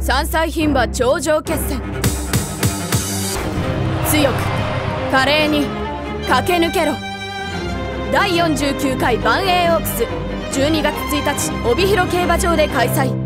山菜牝馬頂上決戦。強く華麗に駆け抜けろ。第49回万栄オークス12月1日帯広競馬場で開催。